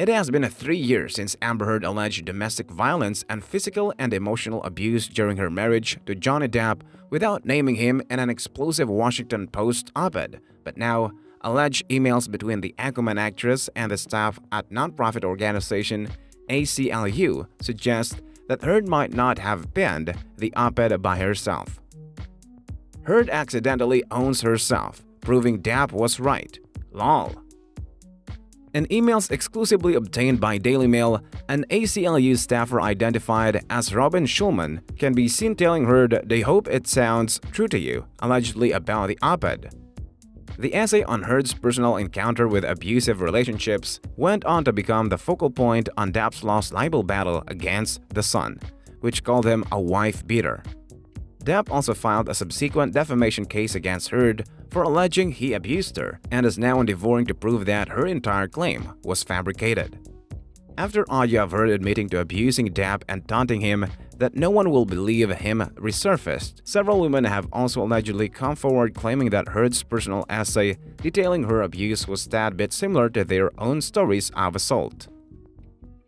It has been three years since Amber Heard alleged domestic violence and physical and emotional abuse during her marriage to Johnny Depp without naming him in an explosive Washington Post op-ed. But now, alleged emails between the Aquaman actress and the staff at nonprofit organization ACLU suggest that Heard might not have penned the op-ed by herself. Heard accidentally owns herself, proving Depp was right. Lol. In emails exclusively obtained by Daily Mail, an ACLU staffer identified as Robin Schulman can be seen telling Heard they hope it sounds true to you, allegedly about the op-ed. The essay on Heard's personal encounter with abusive relationships went on to become the focal point on lost libel battle against The Sun, which called him a wife beater. Depp also filed a subsequent defamation case against Heard for alleging he abused her and is now endeavoring to prove that her entire claim was fabricated. After audio of Heard admitting to abusing Depp and taunting him that no one will believe him resurfaced, several women have also allegedly come forward claiming that Heard's personal essay detailing her abuse was that bit similar to their own stories of assault.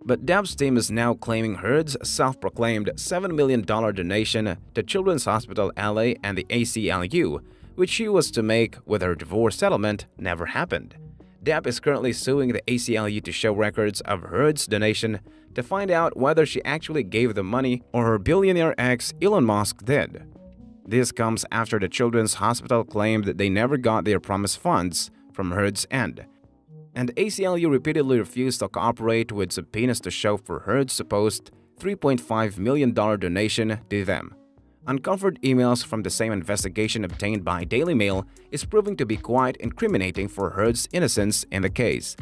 But Depp's team is now claiming Heard's self-proclaimed $7 million donation to Children's Hospital LA and the ACLU, which she was to make with her divorce settlement, never happened. Depp is currently suing the ACLU to show records of Heard's donation to find out whether she actually gave the money or her billionaire ex Elon Musk did. This comes after the Children's Hospital claimed that they never got their promised funds from Heard's end, and ACLU repeatedly refused to cooperate with subpoenas to show for Heard's supposed $3.5 million donation to them. Uncovered emails from the same investigation obtained by Daily Mail is proving to be quite incriminating for Heard's innocence in the case.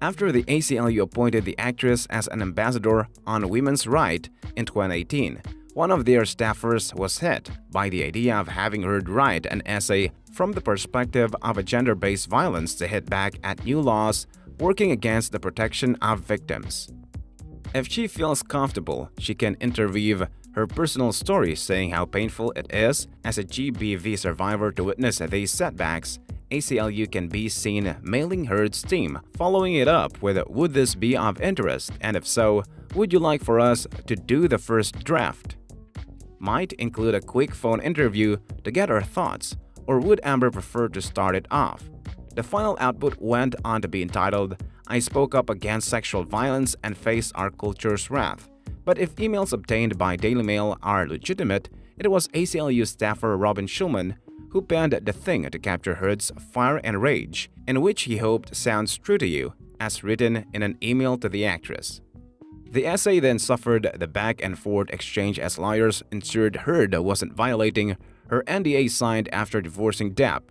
After the ACLU appointed the actress as an ambassador on women's rights in 2018, one of their staffers was hit by the idea of having Heard write an essay from the perspective of a gender-based violence to hit back at new laws working against the protection of victims. If she feels comfortable, she can interweave her personal story saying how painful it is as a GBV survivor to witness these setbacks. ACLU can be seen mailing Heard's team, following it up with Would this be of interest? And if so, would you like for us to do the first draft? Might include a quick phone interview to get her thoughts, or would Amber prefer to start it off? The final output went on to be entitled, I spoke up against sexual violence and faced our culture's wrath. But if emails obtained by Daily Mail are legitimate, it was ACLU staffer Robin Schulman who penned the thing to capture Heard's fire and rage, in which he hoped sounds true to you, as written in an email to the actress. The essay then suffered the back and forth exchange as lawyers ensured Heard wasn't violating her NDA signed after divorcing Depp.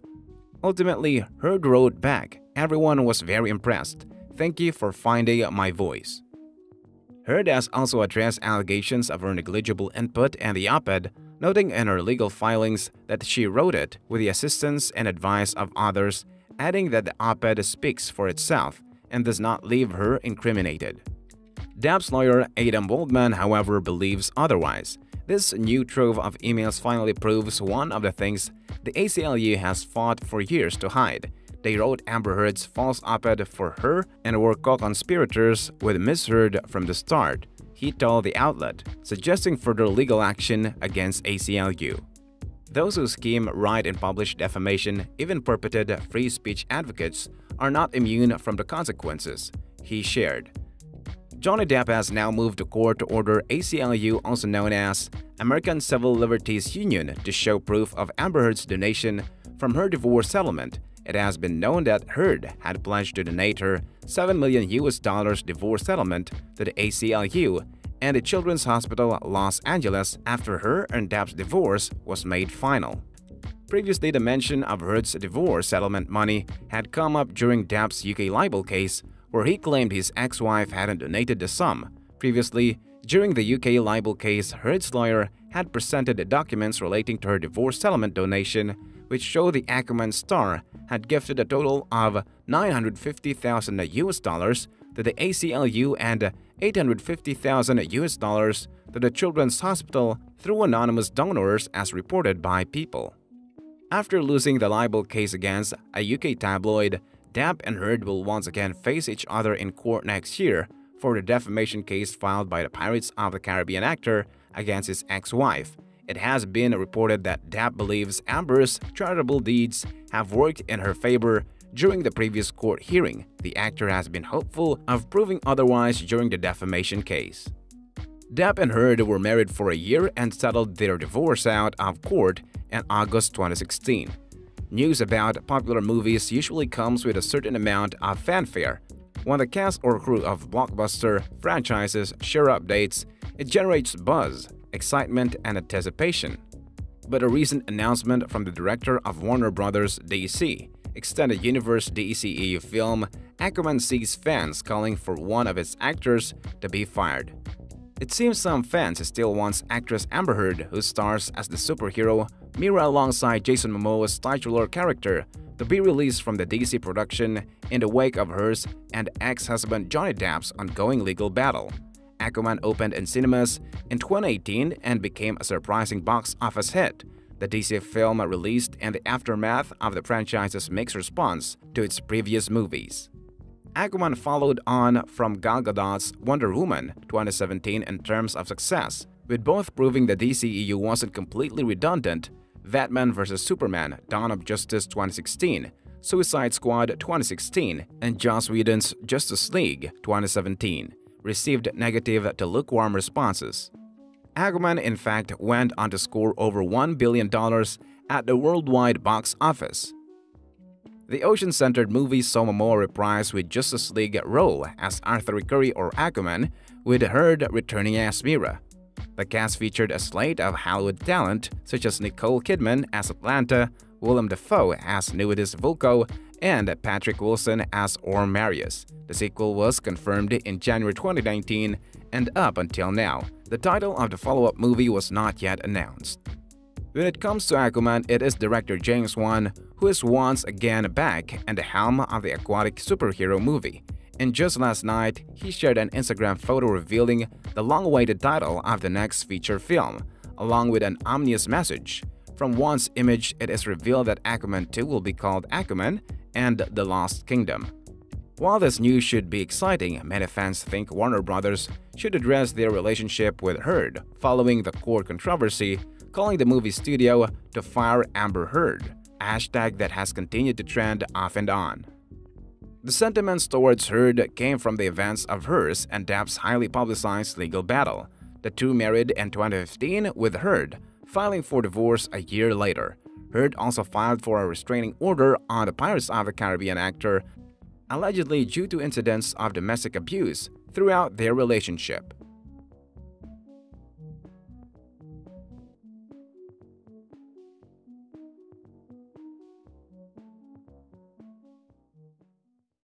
Ultimately, Heard wrote back, everyone was very impressed. Thank you for finding my voice. Heard has also addressed allegations of her negligible input and the op-ed, noting in her legal filings that she wrote it with the assistance and advice of others, adding that the op-ed speaks for itself and does not leave her incriminated. Depp's lawyer Adam Waldman, however, believes otherwise. This new trove of emails finally proves one of the things the ACLU has fought for years to hide. They wrote Amber Heard's false op-ed for her and were co-conspirators with Ms. Heard from the start, he told the outlet, suggesting further legal action against ACLU. Those who scheme, write, and publish defamation, even purported free speech advocates, are not immune from the consequences, he shared. Johnny Depp has now moved to court to order ACLU, also known as American Civil Liberties Union, to show proof of Amber Heard's donation from her divorce settlement. It has been known that Heard had pledged to donate her 7 million US dollars divorce settlement to the ACLU and the Children's Hospital Los Angeles after her and Depp's divorce was made final. Previously, the mention of Heard's divorce settlement money had come up during Depp's UK libel case, where he claimed his ex-wife hadn't donated the sum. Previously, during the UK libel case, Heard's lawyer had presented the documents relating to her divorce settlement donation, which show the Aquaman star had gifted a total of 950,000 US dollars to the ACLU and 850,000 US dollars to the Children's Hospital through anonymous donors as reported by People. After losing the libel case against a UK tabloid, Depp and Heard will once again face each other in court next year for the defamation case filed by the Pirates of the Caribbean actor against his ex-wife. It has been reported that Depp believes Amber's charitable deeds have worked in her favor during the previous court hearing. The actor has been hopeful of proving otherwise during the defamation case. Depp and Heard were married for a year and settled their divorce out of court in August 2016. News about popular movies usually comes with a certain amount of fanfare. When the cast or crew of blockbuster franchises share updates, it generates buzz, excitement, and anticipation. But a recent announcement from the director of Warner Brothers DC Extended Universe DCEU film, Aquaman sees fans calling for one of its actors to be fired. It seems some fans still want actress Amber Heard, who stars as the superhero Mera alongside Jason Momoa's titular character, to be released from the DC production in the wake of hers and ex-husband Johnny Depp's ongoing legal battle. Aquaman opened in cinemas in 2018 and became a surprising box office hit. The DC film released in the aftermath of the franchise's mixed response to its previous movies. Aquaman followed on from Gal Gadot's Wonder Woman 2017 in terms of success, with both proving the DCEU wasn't completely redundant Batman vs. Superman Dawn of Justice 2016, Suicide Squad 2016, and Joss Whedon's Justice League 2017 received negative to lukewarm responses. Aquaman, in fact, went on to score over $1 billion at the worldwide box office. The ocean-centered movie saw Momoa reprise with Justice League role as Arthur Curry or Aquaman, with Heard returning as Mera. The cast featured a slate of Hollywood talent such as Nicole Kidman as Atlanna, Willem Dafoe as Nuidis Vulko, and Patrick Wilson as Orm Marius. The sequel was confirmed in January 2019 and up until now, the title of the follow-up movie was not yet announced. When it comes to Aquaman, it is director James Wan who is once again back at the helm of the aquatic superhero movie. And just last night, he shared an Instagram photo revealing the long-awaited title of the next feature film, along with an ominous message. From one's image, it is revealed that Aquaman 2 will be called Aquaman and The Lost Kingdom. While this news should be exciting, many fans think Warner Brothers should address their relationship with Heard following the court controversy calling the movie studio to fire Amber Heard, hashtag that has continued to trend off and on. The sentiments towards Heard came from the events of hers and Depp's highly publicized legal battle. The two married in 2015 with Heard, filing for divorce a year later. Heard also filed for a restraining order on the Pirates of the Caribbean actor, allegedly due to incidents of domestic abuse throughout their relationship.